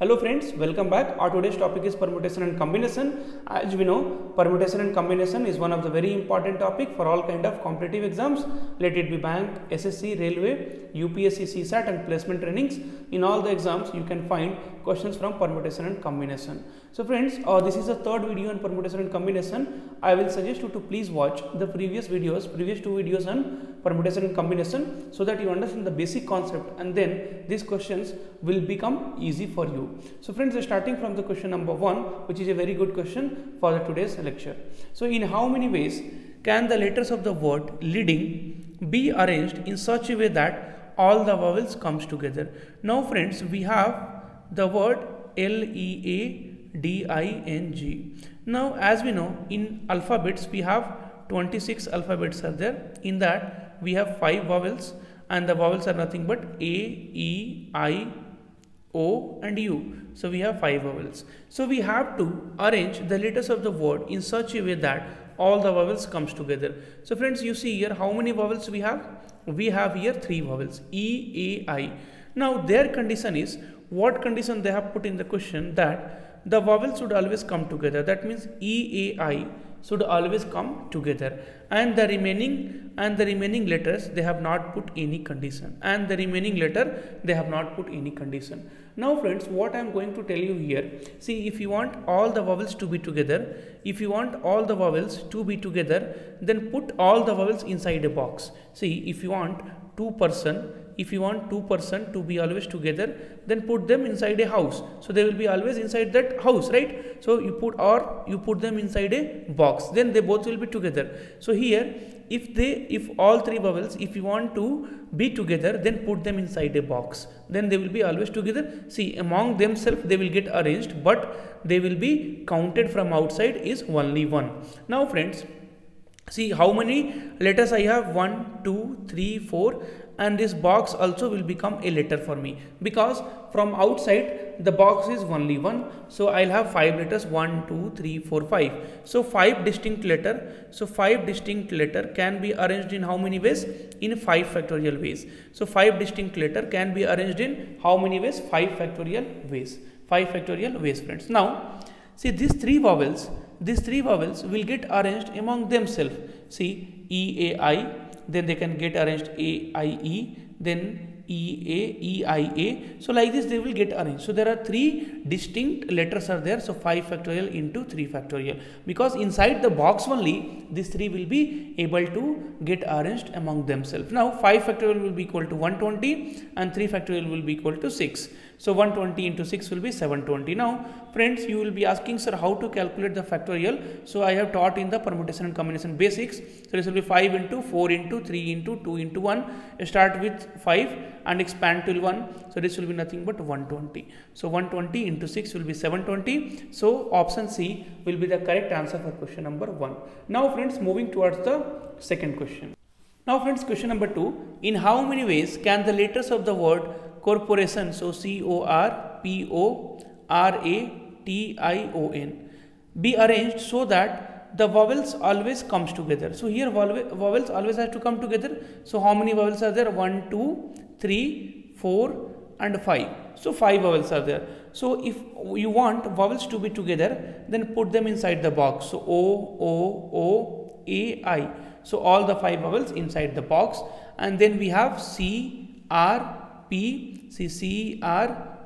Hello friends, welcome back. Our today's topic is permutation and combination. As we know, permutation and combination is one of the very important topic for all kind of competitive exams. Let it be bank, SSC, railway, UPSC, CSAT and placement trainings. In all the exams, you can find questions from permutation and combination. So friends, uh, this is the third video on permutation and combination. I will suggest you to please watch the previous videos, previous two videos on permutation and combination so that you understand the basic concept and then these questions will become easy for you. So friends, starting from the question number one, which is a very good question for today's lecture. So in how many ways can the letters of the word leading be arranged in such a way that all the vowels comes together? Now friends, we have the word L E A D I N G. Now as we know in alphabets we have 26 alphabets are there. In that we have five vowels and the vowels are nothing but A, E, I, O and U. So we have five vowels. So we have to arrange the letters of the word in such a way that all the vowels comes together. So friends you see here how many vowels we have? We have here three vowels E, A, I. Now their condition is what condition they have put in the question that the vowels should always come together. That means E, A, I should always come together and the remaining and the remaining letters they have not put any condition. And the remaining letter they have not put any condition. Now friends what i am going to tell you here see if you want all the vowels to be together if you want all the vowels to be together then put all the vowels inside a box. See if you want two person if you want two person to be always together then put them inside a house. So they will be always inside that house right? So you put or you put them inside a box. Then they both will be together. So here if they if all three vowels if you want to be together then put them inside a box. Then they will be always together. See among themselves they will get arranged but they will be counted from outside is only one. Now friends see how many? Letters i have one two three four and this box also will become a letter for me. Because from outside the box is only one. So i'll have five letters one two three four five. So five distinct letter. So five distinct letter can be arranged in how many ways? In five factorial ways. So five distinct letter can be arranged in how many ways? Five factorial ways. Five factorial ways friends. Now see these three vowels these three vowels will get arranged among themselves see e a i then they can get arranged A, I, E, then E, A, E, I, A. So like this they will get arranged. So there are three distinct letters are there. So 5 factorial into 3 factorial. Because inside the box only these three will be able to get arranged among themselves. Now 5 factorial will be equal to 120 and 3 factorial will be equal to 6. So 120 into 6 will be 720. Now friends you will be asking sir how to calculate the factorial. So I have taught in the permutation and combination basics. So this will be 5 into 4 into 3 into 2 into 1. Start with 5 and expand till 1. So this will be nothing but 120. So 120 into 6 will be 720. So option C will be the correct answer for question number 1. Now friends moving towards the second question. Now friends question number 2. In how many ways can the letters of the word corporation so C O R P O R A T I O N be arranged so that the vowels always comes together. So here vowels always has to come together. So how many vowels are there? 1, 2, 3, 4 and 5. So 5 vowels are there. So if you want vowels to be together then put them inside the box. So O, O, O, A, I. So all the 5 vowels inside the box and then we have C, R, P, C, C, R,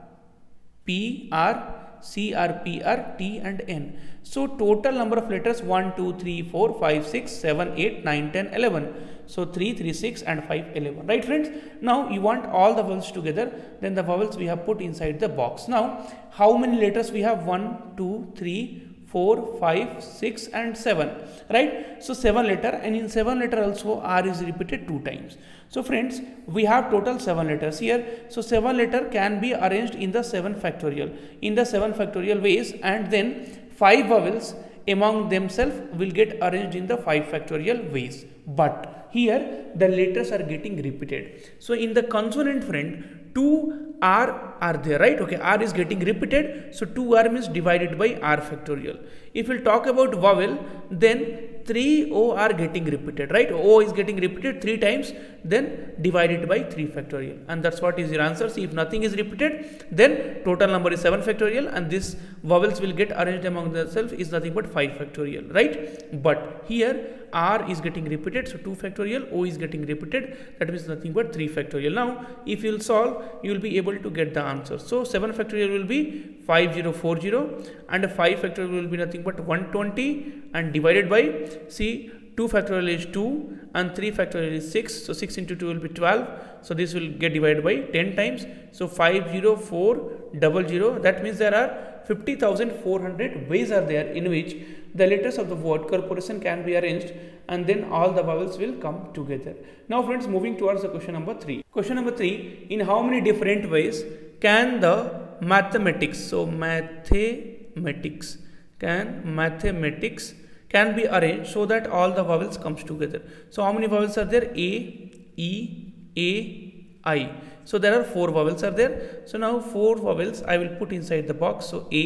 P, R, C, R, P, R, T and N. So total number of letters 1, 2, 3, 4, 5, 6, 7, 8, 9, 10, 11. So 3, 3, 6 and 5, 11. Right friends? Now you want all the vowels together. Then the vowels we have put inside the box. Now how many letters we have? 1, 2, 3, 4, 5, 6 and 7 right. So 7 letter and in 7 letter also R is repeated 2 times. So friends we have total 7 letters here. So 7 letter can be arranged in the 7 factorial in the 7 factorial ways and then 5 vowels among themselves will get arranged in the 5 factorial ways. But here the letters are getting repeated. So in the consonant friend 2 r are there right? Okay r is getting repeated. So 2r means divided by r factorial. If we'll talk about vowel then 3 o are getting repeated right? O is getting repeated 3 times then divide it by 3 factorial. And that's what is your answer. See if nothing is repeated then total number is 7 factorial and this vowels will get arranged among themselves is nothing but 5 factorial right? But here r is getting repeated so 2 factorial o is getting repeated. That means nothing but 3 factorial. Now if you'll solve you will be able to get the answer. So 7 factorial will be 5040 and 5 factorial will be nothing but 120 and divided by see 2 factorial is 2 and 3 factorial is 6 so 6 into 2 will be 12 so this will get divided by 10 times so 50400 that means there are 50400 ways are there in which the letters of the word corporation can be arranged and then all the vowels will come together. Now friends moving towards the question number 3. Question number 3 in how many different ways can the mathematics so mathematics can mathematics can be arranged so that all the vowels comes together. So how many vowels are there? A, E, A, I. So there are four vowels are there. So now four vowels I will put inside the box. So A,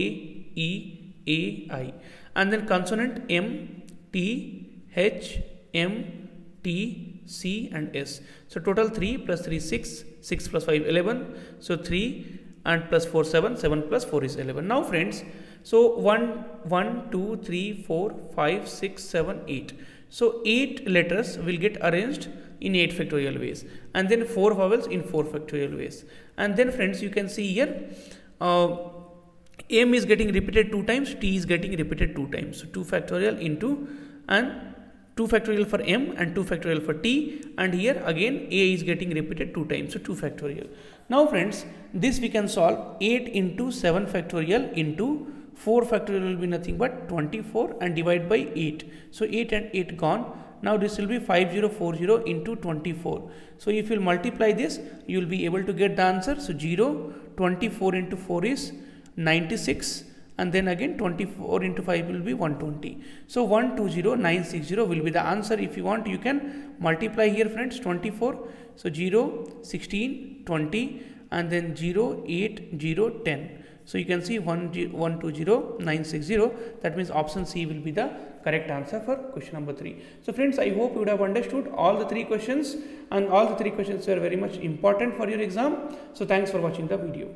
E, A, I and then consonant M, T, H, M, T, C and S. So total 3 plus 3 6, 6 plus 5 11. So 3 and plus 4 7, 7 plus 4 is 11. Now friends, so 1, 1, 2, 3, 4, 5, 6, 7, 8. So 8 letters will get arranged in 8 factorial ways. And then 4 vowels in 4 factorial ways. And then friends you can see here uh, m is getting repeated two times t is getting repeated two times. So 2 factorial into and 2 factorial for m and 2 factorial for t. And here again a is getting repeated two times. So 2 factorial. Now friends this we can solve 8 into 7 factorial into 4 factorial will be nothing but 24 and divide by 8 so 8 and 8 gone now this will be 5040 into 24 so if you multiply this you will be able to get the answer so 0 24 into 4 is 96 and then again 24 into 5 will be 120. So 120960 will be the answer. If you want you can multiply here friends 24. So 0, 16, 20 and then 0, 8, 0, 10. So you can see 120960 that means option C will be the correct answer for question number 3. So friends I hope you would have understood all the three questions and all the three questions were very much important for your exam. So thanks for watching the video.